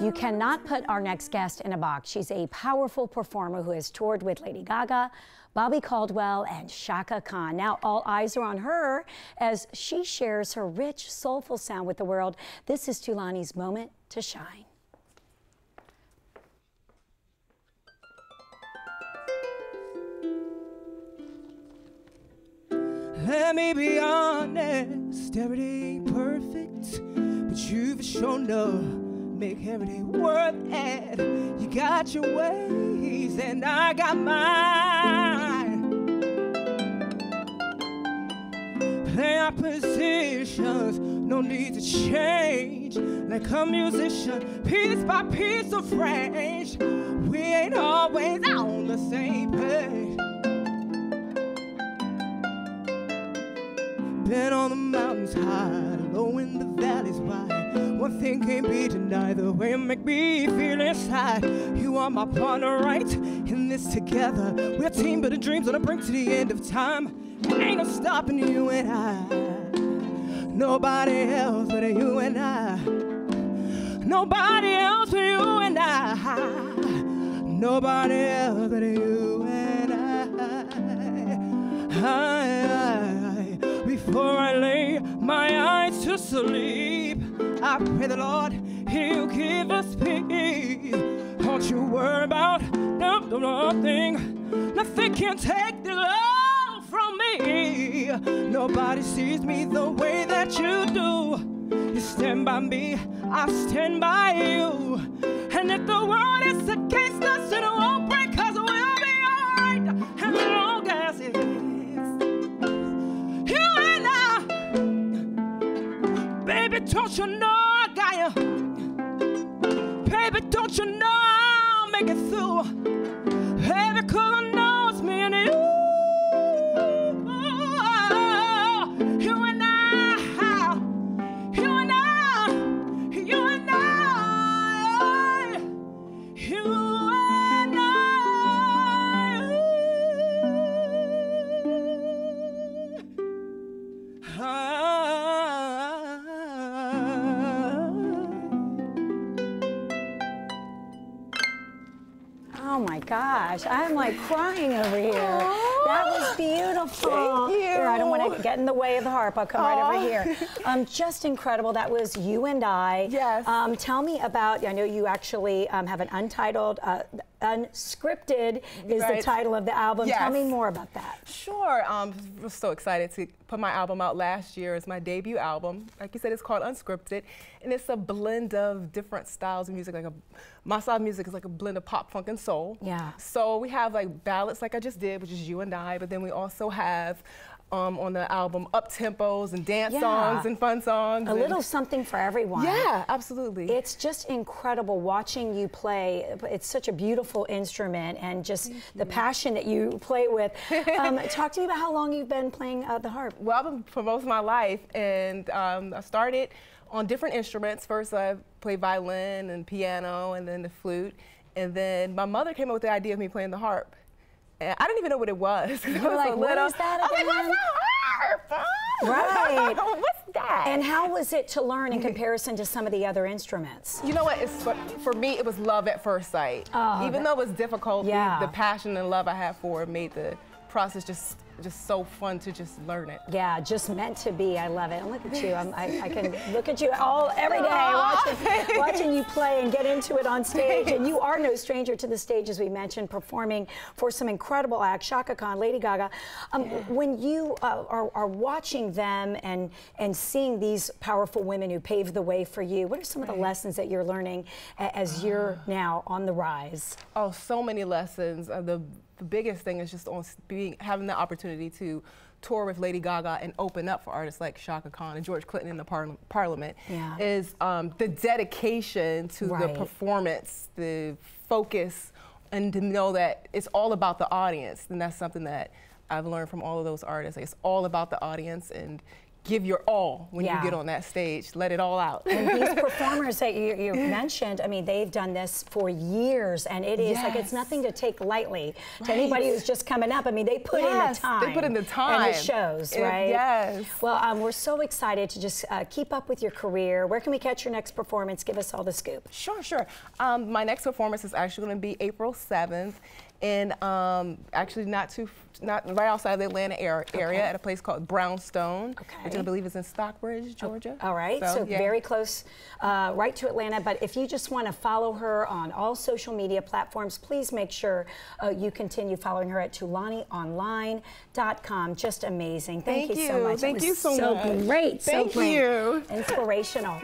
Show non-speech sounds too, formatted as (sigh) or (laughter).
You cannot put our next guest in a box. She's a powerful performer who has toured with Lady Gaga, Bobby Caldwell, and Chaka Khan. Now all eyes are on her as she shares her rich, soulful sound with the world. This is Tulani's moment to shine. Let me be honest, every day ain't perfect, but you've shown to make every day worth it. You got your ways, and I got mine. Play our positions, no need to change. Like a musician, piece by piece of range, we ain't always on the same page. Been on the mountains high, low in the valleys wide. One thing can't be denied, the way you make me feel inside. You are my partner, right? In this together, we're a team building dreams on the brink to the end of time. Ain't no stopping you and I. Nobody else but you and I. Nobody else but you and I. Nobody else but you and I. I, I before I lay my eyes to sleep. I pray the Lord He'll give us peace. Don't you worry about nothing. Nothing can take the love from me. Nobody sees me the way that you do. You stand by me, I stand by you. And if the world is against us, it won't break, cause we'll be alright. Don't you know I got you? Baby, don't you know I'll make it through? Gosh, I'm like crying over here. That was beautiful. Thank you. Here, I don't want to get in the way of the harp. I'll come right over here. (laughs) Um, just incredible. That was you and I. Yes. Um, tell me about. I know you actually um, have an untitled, uh, unscripted is the title of the album. Tell me more about that. Sure. Um, was so excited to put my album out last year. It's my debut album. Like you said, it's called Unscripted, and it's a blend of different styles of music. Like a, my style of music is like a blend of pop, funk, and soul. Yeah. So we have like ballads, like I just did, which is you and I. But then we also have. Um, on the album, up tempos and dance Yeah. songs and fun songs. A little something for everyone. Yeah, absolutely. It's just incredible watching you play. It's such a beautiful instrument and just the passion that you play with. (laughs) Um, talk to me about how long you've been playing uh, the harp. Well, I've been for most of my life, and um, I started on different instruments. First, I played violin and piano, and then the flute. And then my mother came up with the idea of me playing the harp. I didn't even know what it was. (laughs) You were like, "What is that I was like, again?" what's? Right. (laughs) what's that? And how was it to learn in (laughs) comparison to some of the other instruments? You know what? It's for, for me, it was love at first sight. Oh, Even that- though it was difficult, the- Yeah. the, passion and love I had for it made the process just just so fun to just learn it. Yeah, just meant to be. I love it. And look at you. I'm, I, I can (laughs) look at you all every day (laughs) watching, watching you play and get into it on stage. And you are no stranger to the stage, as we mentioned, performing for some incredible acts, Chaka Khan, Lady Gaga. Um, When you uh, are, are watching them and and seeing these powerful women who paved the way for you, what are some of the lessons that you're learning as you're now on the rise? Oh, so many lessons. Uh, the, the biggest thing is just on being having the opportunity to tour with Lady Gaga and open up for artists like Chaka Khan and George Clinton in the parli- Parliament. Yeah. Is um, the dedication to Right. the performance, the focus, and to know that it's all about the audience. And that's something that I've learned from all of those artists. Like, it's all about the audience and give your all when Yeah. you get on that stage. Let it all out. And these (laughs) performers that you, you mentioned, I mean, they've done this for years, and it is like it's nothing to take lightly. To anybody who's just coming up, I mean, they put in Yes, the time. they put in the time. And it shows, It- right? yes. Well, um, we're so excited to just uh, keep up with your career. Where can we catch your next performance? Give us all the scoop. Sure, sure. Um, my next performance is actually going to be April 7th, and um, actually not too, not right outside the Atlanta area, area at a place called Brownstone, which I believe is in Stockbridge, Georgia. All right, so, yeah. very close, uh, right to Atlanta. But if you just want to follow her on all social media platforms, please make sure uh, you continue following her at TulaniOnline.com. Just amazing. Thank, Thank you so you. much. It Thank you so much. great. Thank so great. you. Inspirational.